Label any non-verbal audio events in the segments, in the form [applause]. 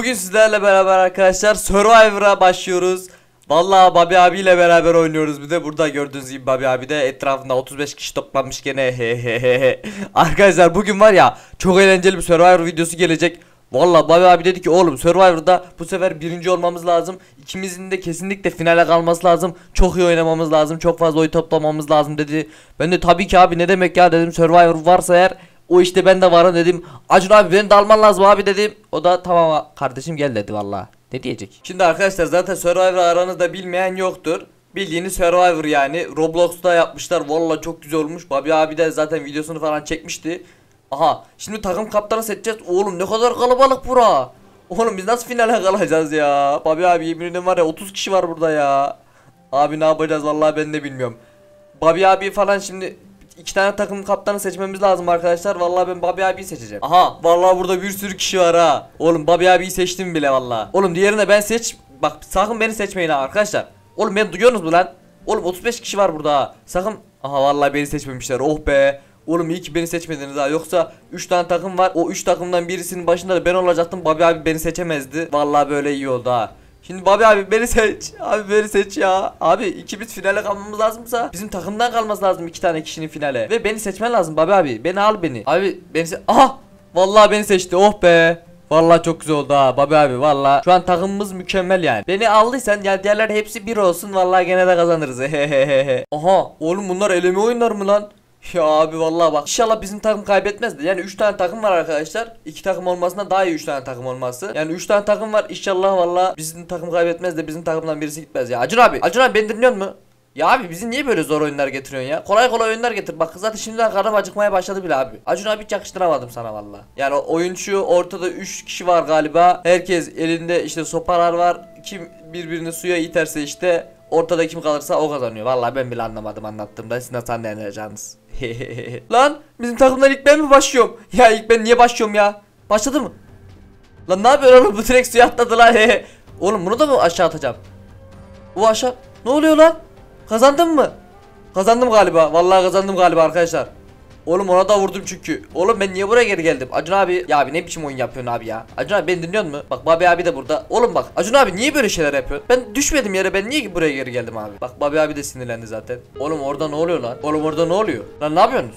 Bugün sizlerle beraber arkadaşlar Survivor'a başlıyoruz. Vallahi Babi abiyle beraber oynuyoruz bir de burada gördüğünüz gibi Babi abi de etrafında 35 kişi toplanmış gene. Arkadaşlar bugün var ya çok eğlenceli bir Survivor videosu gelecek. Vallahi Babi abi dedi ki oğlum Survivor'da bu sefer birinci olmamız lazım. İkimizin de kesinlikle finale kalması lazım. Çok iyi oynamamız lazım. Çok fazla oy toplamamız lazım dedi. Ben de tabii ki abi ne demek ya dedim Survivor varsa eğer o işte ben de varım dedim. Acun abi beni de alman lazım abi dedim. O da tamam kardeşim gel dedi valla. Ne diyecek? Şimdi arkadaşlar zaten Survivor aranızda bilmeyen yoktur. Bildiğiniz Survivor yani Roblox'ta yapmışlar. Valla çok güzel olmuş. Babi abi de zaten videosunu falan çekmişti. Aha şimdi takım kaptanı seçeceğiz. Oğlum ne kadar kalabalık bura. Oğlum biz nasıl finale kalacağız ya? Babi abi yemin var ya 30 kişi var burada ya. Abi ne yapacağız vallahi ben de bilmiyorum. Babi abi falan şimdi iki tane takım kaptanı seçmemiz lazım arkadaşlar. Vallahi ben Babi abiyi seçeceğim. Aha vallahi burada bir sürü kişi var ha. Oğlum Babi abiyi seçtim bile vallahi. Oğlum diğerine ben seç. Bak sakın beni seçmeyin ha arkadaşlar. Oğlum beni duyuyorsunuz mu lan? Oğlum 35 kişi var burada ha. Sakın. Aha vallahi beni seçmemişler. Oh be. Oğlum iyi ki beni seçmediniz ha. Yoksa 3 tane takım var. O 3 takımdan birisinin başında da ben olacaktım. Babi abi beni seçemezdi. Vallahi böyle iyi oldu ha. Şimdi Babi abi beni seç. Abi beni seç ya. Abi ikimiz finale kalmamız lazımsa bizim takımdan kalması lazım iki tane kişinin finale. Ve beni seçmen lazım Babi abi. Beni al beni. Abi beni se Aha! Vallahi beni seçti. Oh be. Vallahi çok güzel oldu ha Babi abi vallahi şu an takımımız mükemmel yani. Beni aldıysan ya diğerler hepsi bir olsun vallahi gene de kazanırız. [laughs] Aha oğlum bunlar eleme oyunlar mı lan? Ya abi vallahi bak inşallah bizim takım kaybetmez de yani 3 tane takım var arkadaşlar 2 takım olmasına daha iyi 3 tane takım olması Yani 3 tane takım var inşallah vallahi bizim takım kaybetmez de bizim takımdan birisi gitmez ya Acun abi Acun abi beni dinliyor mu? Ya abi bizi niye böyle zor oyunlar getiriyorsun ya? Kolay kolay oyunlar getir. Bak zaten şimdiden karnım acıkmaya başladı bile abi. Acun abi hiç yakıştıramadım sana valla. Yani o oyuncu ortada 3 kişi var galiba. Herkes elinde işte sopalar var. Kim birbirini suya iterse işte ortada kim kalırsa o kazanıyor. Vallahi ben bile anlamadım anlattığımda. Siz nasıl anlayacaksınız? [laughs] Lan bizim takımdan ilk ben mi başlıyorum? Ya ilk ben niye başlıyorum ya? Başladı mı? Lan ne yapıyor oğlum [laughs] bu direkt suya atladı lan. [laughs] oğlum bunu da mı aşağı atacağım? Bu aşağı. Ne oluyor lan? Kazandım mı? Kazandım galiba. Vallahi kazandım galiba arkadaşlar. Oğlum ona da vurdum çünkü. Oğlum ben niye buraya geri geldim? Acun abi ya abi ne biçim oyun yapıyorsun abi ya? Acun abi beni dinliyor musun? Bak Babi abi de burada. Oğlum bak Acun abi niye böyle şeyler yapıyorsun? Ben düşmedim yere ben niye buraya geri geldim abi? Bak Babi abi de sinirlendi zaten. Oğlum orada ne oluyor lan? Oğlum orada ne oluyor? Lan ne yapıyorsunuz?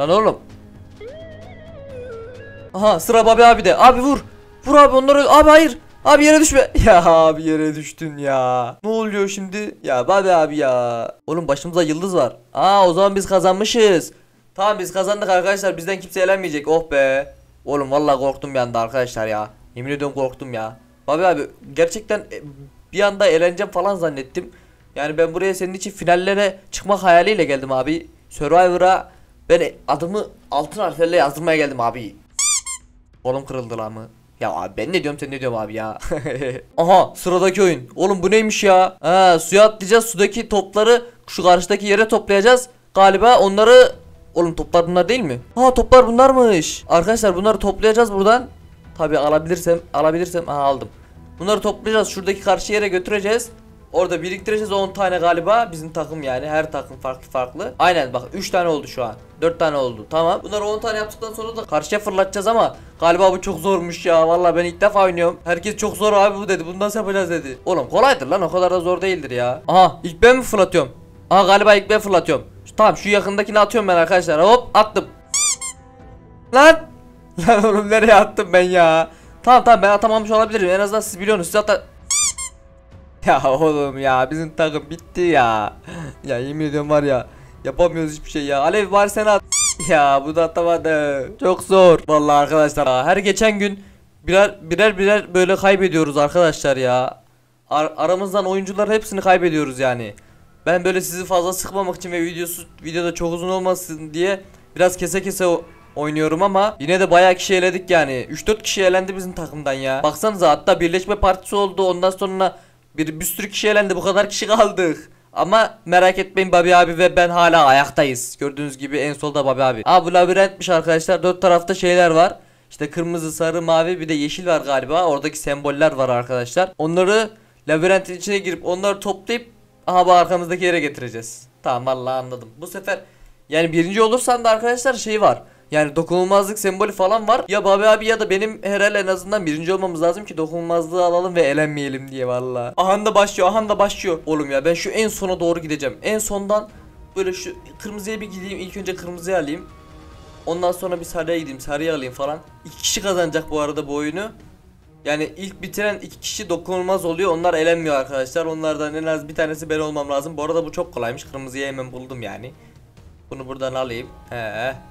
Lan oğlum. Aha sıra Babi abi de. Abi vur. Vur abi onları. Abi hayır. Abi yere düşme. [laughs] Ya abi yere düştün ya. Ne oluyor şimdi? Ya Babi abi ya. Oğlum başımıza yıldız var. Aa o zaman biz kazanmışız. Tamam biz kazandık arkadaşlar. Bizden kimse elenmeyecek. Oh be. Oğlum vallahi korktum bir anda arkadaşlar ya. Yemin ediyorum korktum ya. Babi abi gerçekten e, bir anda eğleneceğim falan zannettim. Yani ben buraya senin için finallere çıkmak hayaliyle geldim abi. Survivor'a ben adımı altın harflerle yazdırmaya geldim abi. Kolum kırıldı lan mı? Ya abi ben ne diyorum sen ne diyorsun abi ya. [laughs] Aha sıradaki oyun. Oğlum bu neymiş ya? Ha suya atlayacağız. Sudaki topları şu karşıdaki yere toplayacağız. Galiba onları Oğlum toplar bunlar değil mi? Ha toplar bunlarmış. Arkadaşlar bunları toplayacağız buradan. Tabi alabilirsem alabilirsem ha aldım. Bunları toplayacağız. Şuradaki karşı yere götüreceğiz. Orada biriktireceğiz 10 tane galiba bizim takım yani her takım farklı farklı. Aynen bak 3 tane oldu şu an. 4 tane oldu. Tamam. Bunları 10 tane yaptıktan sonra da karşıya fırlatacağız ama galiba bu çok zormuş ya. Vallahi ben ilk defa oynuyorum. Herkes çok zor abi bu dedi. Bunu nasıl yapacağız dedi. Oğlum kolaydır lan o kadar da zor değildir ya. Aha ilk ben mi fırlatıyorum? Aha galiba ilk ben fırlatıyorum. Tamam şu yakındakini atıyorum ben arkadaşlar. Hop attım. Lan. Lan oğlum nereye attım ben ya? Tamam tamam ben atamamış olabilirim. En azından siz biliyorsunuz. Siz hatta [laughs] ya oğlum ya bizim takım bitti ya. Ya yemin ediyorum var ya yapamıyoruz hiçbir şey ya. Alev var sen at. [laughs] Ya bu da atamadı. Çok zor. Vallahi arkadaşlar her geçen gün birer birer birer böyle kaybediyoruz arkadaşlar ya. Ar aramızdan oyuncular hepsini kaybediyoruz yani. Ben böyle sizi fazla sıkmamak için ve videosu videoda çok uzun olmasın diye biraz kese kese oynuyorum ama yine de bayağı kişi eledik yani. 3-4 kişi elendi bizim takımdan ya. Baksanıza hatta birleşme partisi oldu. Ondan sonra bir, bir sürü kişi elendi bu kadar kişi kaldık. Ama merak etmeyin Babi abi ve ben hala ayaktayız. Gördüğünüz gibi en solda Babi abi. Aa bu labirentmiş arkadaşlar. Dört tarafta şeyler var. İşte kırmızı, sarı, mavi bir de yeşil var galiba. Oradaki semboller var arkadaşlar. Onları labirentin içine girip onları toplayıp aha bu arkamızdaki yere getireceğiz. Tamam vallahi anladım. Bu sefer yani birinci olursan da arkadaşlar şey var. Yani dokunulmazlık sembolü falan var. Ya Babi abi ya da benim herhalde en azından birinci olmamız lazım ki dokunulmazlığı alalım ve elenmeyelim diye valla. Ahan da başlıyor, ahan da başlıyor. Oğlum ya ben şu en sona doğru gideceğim. En sondan böyle şu kırmızıya bir gideyim. İlk önce kırmızıya alayım. Ondan sonra bir sarıya gideyim, sarıya alayım falan. İki kişi kazanacak bu arada bu oyunu. Yani ilk bitiren iki kişi dokunulmaz oluyor. Onlar elenmiyor arkadaşlar. Onlardan en az bir tanesi ben olmam lazım. Bu arada bu çok kolaymış. Kırmızıyı hemen buldum yani. Bunu buradan alayım. He.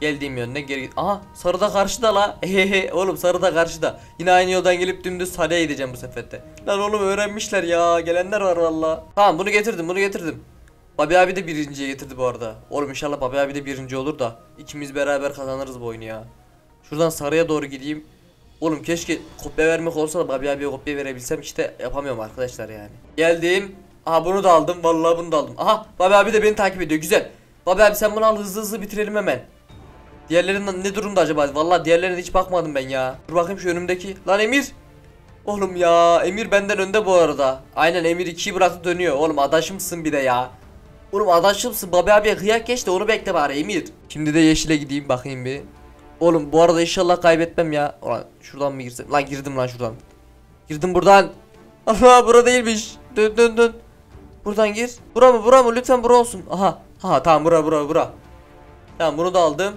Geldiğim yönüne geri. Aha sarı da karşıda la. [laughs] Hehehe oğlum sarı da karşıda. Yine aynı yoldan gelip dümdüz sarıya gideceğim bu seferde. Lan oğlum öğrenmişler ya. Gelenler var valla. Tamam bunu getirdim bunu getirdim. Babi abi de birinciye getirdi bu arada. Oğlum inşallah Babi abi de birinci olur da ikimiz beraber kazanırız bu oyunu ya. Şuradan sarıya doğru gideyim. Oğlum keşke kopya vermek olsa da Babi abiye kopya verebilsem işte yapamıyorum arkadaşlar yani. Geldim. Aha bunu da aldım. Vallahi bunu da aldım. Aha Babi abi de beni takip ediyor. Güzel. Babi abi sen bunu al hızlı hızlı bitirelim hemen. Diğerlerinin ne durumda acaba? Vallahi diğerlerine hiç bakmadım ben ya. Dur bakayım şu önümdeki. Lan Emir. Oğlum ya Emir benden önde bu arada. Aynen Emir 2'yi bıraktı dönüyor. Oğlum adaşımsın bir de ya. Oğlum adaşımsın. Babi abiye kıyak geç de onu bekle bari Emir. Şimdi de yeşile gideyim bakayım bir. Oğlum bu arada inşallah kaybetmem ya. Ulan şuradan mı girsem? Lan girdim lan şuradan. Girdim buradan. [laughs] Allah bura değilmiş. Dön dön dön. Buradan gir. Bura mı bura mı? Lütfen bura olsun. Aha. Ha tamam bura bura bura. Tamam bunu da aldım.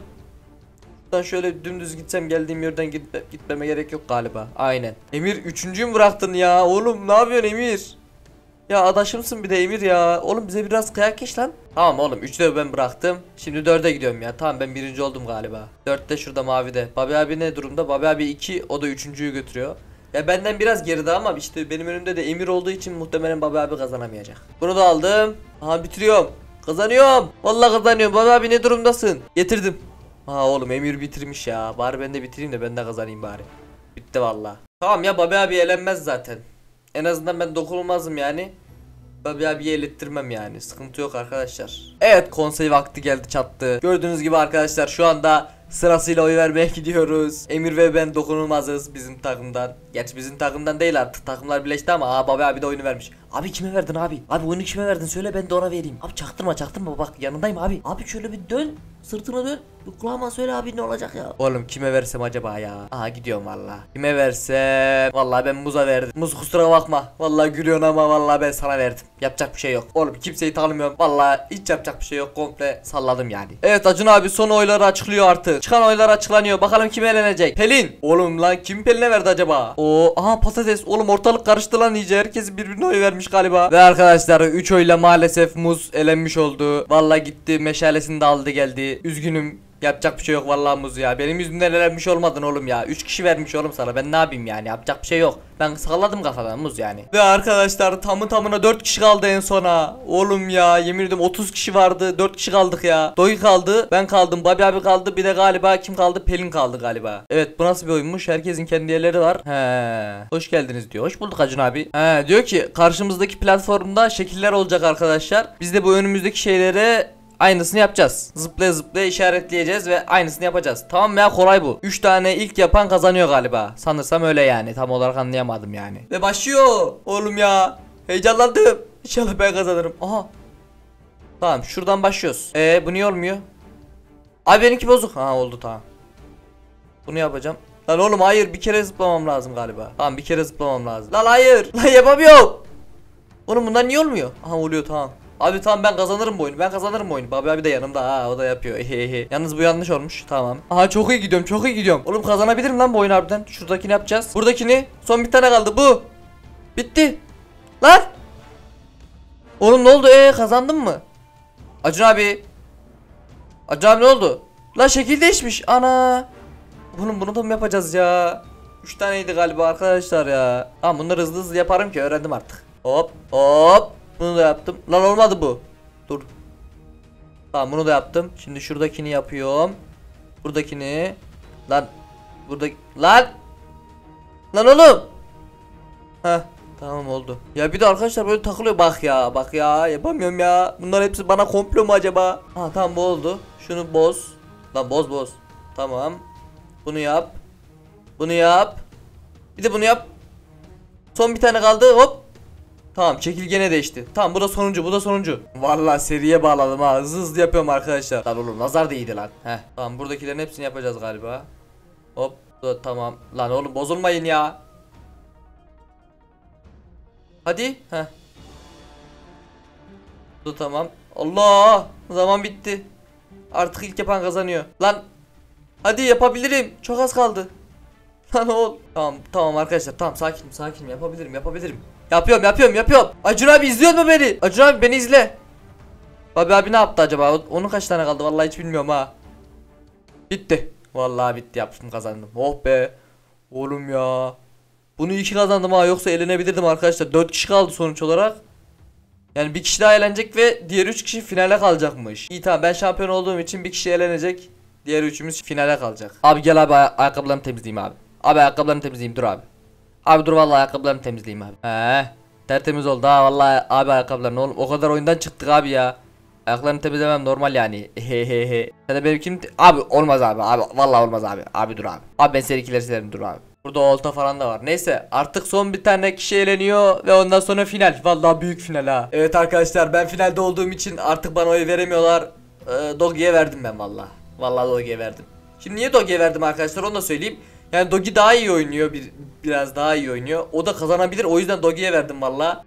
Buradan şöyle dümdüz gitsem geldiğim yerden gitme, gitmeme gerek yok galiba. Aynen. Emir üçüncüyü mü bıraktın ya? Oğlum ne yapıyorsun Emir? Ya adaşımsın bir de Emir ya. Oğlum bize biraz kıyak geç lan. Tamam oğlum 3'te ben bıraktım. Şimdi 4'e gidiyorum ya. Tamam ben birinci oldum galiba. 4'te şurada mavide. Babi abi ne durumda? Babi abi 2 o da 3.'yü götürüyor. Ya benden biraz geride ama işte benim önümde de Emir olduğu için muhtemelen Babi abi kazanamayacak. Bunu da aldım. Aha bitiriyorum. Kazanıyorum. Vallahi kazanıyorum. Babi abi ne durumdasın? Getirdim. Ha oğlum Emir bitirmiş ya. Bari ben de bitireyim de ben de kazanayım bari. Bitti vallahi. Tamam ya Babi abi elenmez zaten. En azından ben dokunulmazım yani. Babi abiye elettirmem yani. Sıkıntı yok arkadaşlar. Evet konsey vakti geldi çattı. Gördüğünüz gibi arkadaşlar şu anda sırasıyla oy vermeye [laughs] gidiyoruz. Emir ve ben dokunulmazız bizim takımdan. Gerçi bizim takımdan değil artık takımlar birleşti ama aa Babi abi de oyunu vermiş. Abi kime verdin abi? Abi oyunu kime verdin? Söyle ben de ona vereyim. Abi çaktırma çaktırma bak yanındayım abi. Abi şöyle bir dön. Sırtına dön. Bir kulağıma söyle abi ne olacak ya? Oğlum kime versem acaba ya? Aha gidiyorum valla. Kime versem? Valla ben muza verdim. Muz kusura bakma. Valla gülüyorsun ama valla ben sana verdim. Yapacak bir şey yok. Oğlum kimseyi tanımıyorum. Valla hiç yapacak bir şey yok. Komple salladım yani. Evet Acun abi son oyları açıklıyor artık. Çıkan oylar açıklanıyor. Bakalım kim elenecek? Pelin. Oğlum lan kim Pelin'e verdi acaba? O aha patates. Oğlum ortalık karıştı lan iyice. Herkes birbirine oy vermiş galiba. Ve arkadaşlar 3 oyla maalesef muz elenmiş oldu. Valla gitti meşalesini de aldı geldi. Üzgünüm. Yapacak bir şey yok vallahi muz ya. Benim yüzümden elenmiş olmadın oğlum ya. 3 kişi vermiş oğlum sana. Ben ne yapayım yani? Yapacak bir şey yok. Ben salladım kafadan muz yani. Ve arkadaşlar tamı tamına 4 kişi kaldı en sona. Oğlum ya yemin ediyorum 30 kişi vardı. 4 kişi kaldık ya. Dogi kaldı. Ben kaldım. Babi abi kaldı. Bir de galiba kim kaldı? Pelin kaldı galiba. Evet bu nasıl bir oyunmuş? Herkesin kendi yerleri var. He. Hoş geldiniz diyor. Hoş bulduk Acun abi. He diyor ki karşımızdaki platformda şekiller olacak arkadaşlar. Biz de bu önümüzdeki şeylere Aynısını yapacağız. Zıplaya zıplaya işaretleyeceğiz ve aynısını yapacağız. Tamam ya kolay bu. 3 tane ilk yapan kazanıyor galiba. Sanırsam öyle yani. Tam olarak anlayamadım yani. Ve başlıyor. Oğlum ya. Heyecanlandım. İnşallah ben kazanırım. Aha. Tamam şuradan başlıyoruz. Ee bu niye olmuyor? Abi benimki bozuk. Ha oldu tamam. Bunu yapacağım. Lan oğlum hayır bir kere zıplamam lazım galiba. Tamam bir kere zıplamam lazım. Lan hayır. Lan yapamıyorum. Oğlum bunlar niye olmuyor? Aha oluyor tamam. Abi tamam ben kazanırım bu oyunu. Ben kazanırım bu oyunu. Babi abi de yanımda. Ha o da yapıyor. [laughs] Yalnız bu yanlış olmuş. Tamam. Aha çok iyi gidiyorum. Çok iyi gidiyorum. Oğlum kazanabilirim lan bu oyunu harbiden. Şuradakini yapacağız. Buradakini. Son bir tane kaldı. Bu. Bitti. Lan. Oğlum ne oldu? Ee kazandın mı? Acun abi. Acun abi ne oldu? Lan şekil değişmiş. Ana. Oğlum bunu da mı yapacağız ya? 3 taneydi galiba arkadaşlar ya. Tamam bunları hızlı hızlı yaparım ki öğrendim artık. Hop hop. Bunu da yaptım. Lan olmadı bu. Dur. Tamam bunu da yaptım. Şimdi şuradakini yapıyorum. Buradakini. Lan. Burada. Lan. Lan oğlum. Heh. Tamam oldu. Ya bir de arkadaşlar böyle takılıyor. Bak ya. Bak ya. Yapamıyorum ya. Bunlar hepsi bana komplo mu acaba? Ha tamam bu oldu. Şunu boz. Lan boz boz. Tamam. Bunu yap. Bunu yap. Bir de bunu yap. Son bir tane kaldı. Hop. Tamam çekilgene değişti. Tamam bu da sonuncu bu da sonuncu. Vallahi seriye bağladım ha. Hızlı hızlı yapıyorum arkadaşlar. Lan oğlum nazar değdi lan. Heh. Tamam buradakilerin hepsini yapacağız galiba. Hop. Tamam. Lan oğlum bozulmayın ya. Hadi. Heh. Bu da tamam. Allah. Zaman bitti. Artık ilk yapan kazanıyor. Lan. Hadi yapabilirim. Çok az kaldı. Lan oğlum. Tamam tamam arkadaşlar tamam sakin sakin yapabilirim yapabilirim. Yapıyorum yapıyorum yapıyorum. Acun abi izliyor mu beni? Acun abi beni izle. Babi abi ne yaptı acaba? Onun kaç tane kaldı? Vallahi hiç bilmiyorum ha. Bitti. Vallahi bitti yaptım kazandım. Oh be. Oğlum ya. Bunu iki kazandım ha yoksa elenebilirdim arkadaşlar. 4 kişi kaldı sonuç olarak. Yani bir kişi daha eğlenecek ve diğer 3 kişi finale kalacakmış. İyi tamam ben şampiyon olduğum için bir kişi eğlenecek. Diğer üçümüz finale kalacak. Abi gel abi ay- ayakkabılarımı temizleyeyim abi. Abi ayakkabılarımı temizleyeyim dur abi. Abi dur vallahi ayakkabılarımı temizleyeyim abi. He. Tertemiz oldu ha vallahi abi ayakkabılarını oğlum o kadar oyundan çıktık abi ya. Ayaklarını temizlemem normal yani. Hehehe. Sen de benimkini te- abi olmaz abi. Abi vallahi olmaz abi. Abi dur abi. Abi ben seninkileri silerim dur abi. Burada olta falan da var. Neyse artık son bir tane kişi eğleniyor ve ondan sonra final. Vallahi büyük final ha. Evet arkadaşlar ben finalde olduğum için artık bana oy veremiyorlar. Ee, Dogi'ye verdim ben vallahi. Vallahi Dogi'ye verdim. Şimdi niye Dogi'ye verdim arkadaşlar onu da söyleyeyim. Yani Dogi daha iyi oynuyor bir biraz daha iyi oynuyor. O da kazanabilir. O yüzden Dogi'ye verdim vallahi.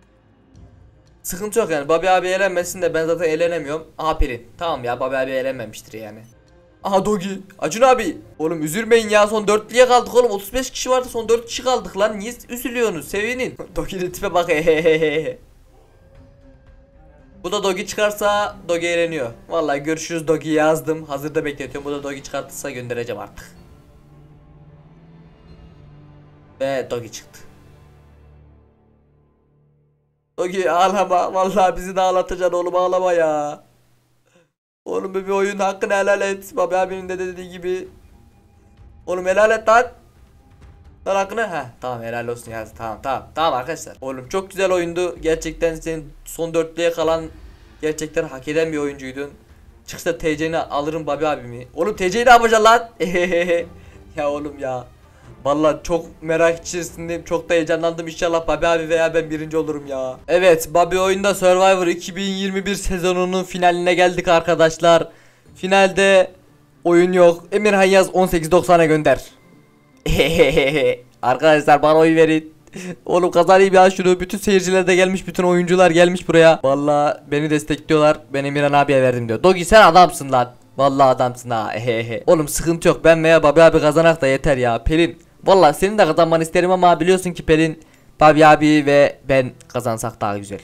Sıkıntı yok yani. Babi abi eğlenmesin de ben zaten eğlenemiyorum. Aha Pelin. Tamam ya Babi abi eğlenmemiştir yani. Aha Dogi. Acun abi. Oğlum üzülmeyin ya son dörtlüye kaldık oğlum. 35 kişi vardı son 4 kişi kaldık lan. Niye üzülüyorsunuz? Sevinin. [laughs] Dogi'nin tipe bak. [laughs] Bu da Dogi çıkarsa Dogi eğleniyor. Vallahi görüşürüz Dogi yazdım. Hazırda bekletiyorum. Bu da Dogi çıkartırsa göndereceğim artık. Ve Dogi çıktı. Dogi ağlama. Vallahi bizi de ağlatacaksın oğlum ağlama ya. Oğlum bir oyun hakkını helal et. Baba abinin de dediği gibi. Oğlum helal et lan. Lan hakkını. Heh tamam helal olsun yaz. Tamam tamam. Tamam arkadaşlar. Oğlum çok güzel oyundu. Gerçekten senin son dörtlüye kalan gerçekten hak eden bir oyuncuydun. Çıksa TC'ni alırım Babi abimi. Oğlum TC'yi ne yapacaksın lan? [laughs] ya oğlum ya. Vallahi çok merak içerisindeyim. Çok da heyecanlandım. İnşallah Babi abi veya ben birinci olurum ya. Evet, Babi oyunda Survivor 2021 sezonunun finaline geldik arkadaşlar. Finalde oyun yok. Emirhan yaz 18.90'a gönder. [laughs] Arkadaşlar bana oy verin. [laughs] Oğlum kazanayım ya şunu. Bütün seyirciler de gelmiş. Bütün oyuncular gelmiş buraya. Vallahi beni destekliyorlar. Ben Emirhan abiye verdim diyor. Dogi sen adamsın lan. Vallahi adamsın ha. Ehehe. Oğlum sıkıntı yok. Ben veya Babi abi kazanak da yeter ya. Pelin. Vallahi senin de kazanmanı isterim ama biliyorsun ki Pelin Babi abi ve ben kazansak daha güzel.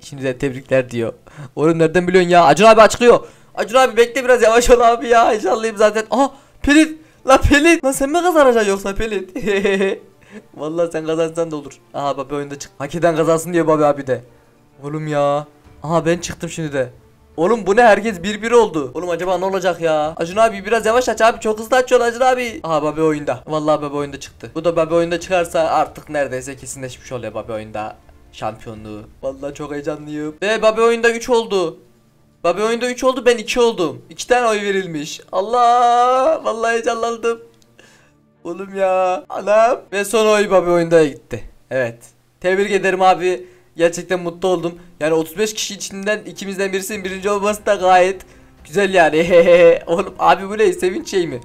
Şimdi de tebrikler diyor. Oğlum nereden biliyorsun ya? Acun abi açıklıyor. Acun abi bekle biraz yavaş ol abi ya. Heyecanlıyım zaten. Aha Pelin. La Pelin. Lan sen mi kazanacaksın yoksa Pelin? [laughs] Vallahi sen kazansan da olur. Aha Babi oyunda çık. Hak eden kazansın diye Babi abi de. Oğlum ya. Aha ben çıktım şimdi de. Oğlum bu ne herkes bir bir oldu. Oğlum acaba ne olacak ya? Acun abi biraz yavaş aç abi çok hızlı açıyorsun Acun abi. Aha Babi oyunda. Vallahi Babi oyunda çıktı. Bu da Babi oyunda çıkarsa artık neredeyse kesinleşmiş oluyor Babi oyunda şampiyonluğu. Vallahi çok heyecanlıyım. Ve Babi oyunda 3 oldu. Babi oyunda 3 oldu ben 2 oldum. 2 tane oy verilmiş. Allah! Vallahi heyecanlandım. Oğlum ya. Anam. Ve son oy Babi oyunda gitti. Evet. Tebrik ederim abi. Gerçekten mutlu oldum. Yani 35 kişi içinden ikimizden birisinin birinci olması da gayet güzel yani. [laughs] Oğlum abi bu ne sevinç şey mi?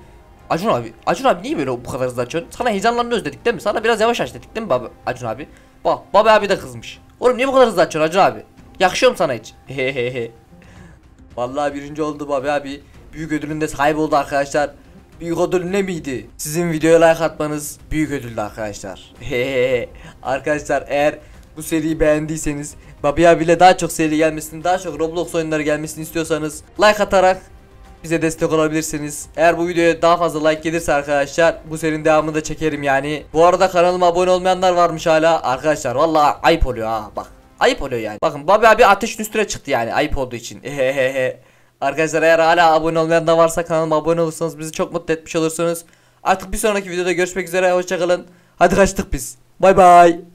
Acun abi, Acun abi niye böyle bu kadar hızlı açıyorsun? Sana heyecanlanıyoruz dedik değil mi? Sana biraz yavaş aç dedik değil mi baba Acun abi? Bak baba abi de kızmış. Oğlum niye bu kadar hızlı açıyorsun Acun abi? Yakışıyor mu sana hiç? [laughs] Vallahi birinci oldu baba abi. Büyük ödülünde sahip oldu arkadaşlar. Büyük ödül ne miydi? Sizin videoya like atmanız büyük ödüldü arkadaşlar. [laughs] arkadaşlar eğer bu seriyi beğendiyseniz Babi abiyle daha çok seri gelmesini, daha çok Roblox oyunları gelmesini istiyorsanız like atarak bize destek olabilirsiniz. Eğer bu videoya daha fazla like gelirse arkadaşlar bu serinin devamını da çekerim yani. Bu arada kanalıma abone olmayanlar varmış hala. Arkadaşlar vallahi ayıp oluyor ha bak. Ayıp oluyor yani. Bakın Babi abi ateşin üstüne çıktı yani ayıp olduğu için. [laughs] Arkadaşlar eğer hala abone olmayan da varsa kanalıma abone olursanız bizi çok mutlu etmiş olursunuz. Artık bir sonraki videoda görüşmek üzere hoşçakalın. Hadi kaçtık biz. Bay bay.